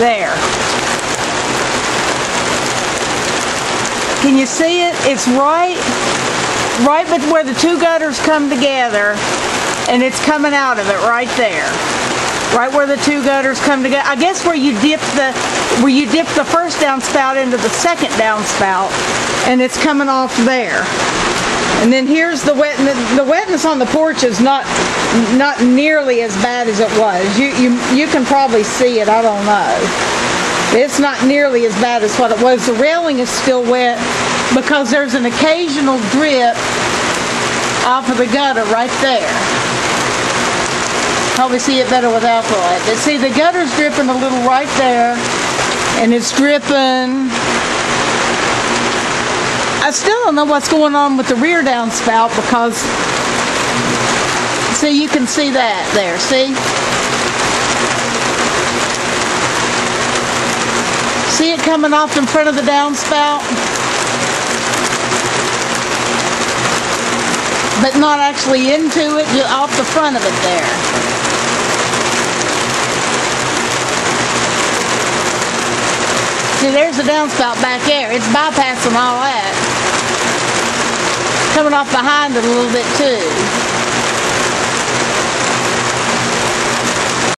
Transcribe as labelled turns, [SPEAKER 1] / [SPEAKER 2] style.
[SPEAKER 1] There. Can you see it? It's right, right but where the two gutters come together, and it's coming out of it right there. Right where the two gutters come together. I guess where you dip the, where you dip the first downspout into the second downspout, and it's coming off there. And then here's the wet. The wetness on the porch is not not nearly as bad as it was. You you you can probably see it. I don't know. It's not nearly as bad as what it was. The railing is still wet because there's an occasional drip off of the gutter right there. Probably see it better without the light. But see, the gutter's dripping a little right there, and it's dripping I still don't know what's going on with the rear downspout because, see, you can see that there, see? See it coming off in front of the downspout? But not actually into it, just off the front of it there. See, there's the downspout back there. It's bypassing all that coming off behind it a little bit too.